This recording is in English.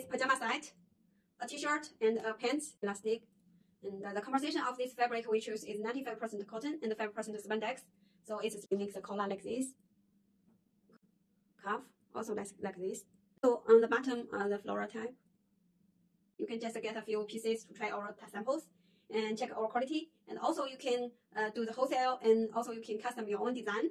is pajama set, a t-shirt and a pants, elastic. And uh, the composition of this fabric we choose is 95% cotton and 5% spandex. So it's makes the collar like this. Cuff also like, like this. So on the bottom are the floral type. You can just get a few pieces to try our samples and check our quality. And also you can uh, do the wholesale and also you can custom your own design.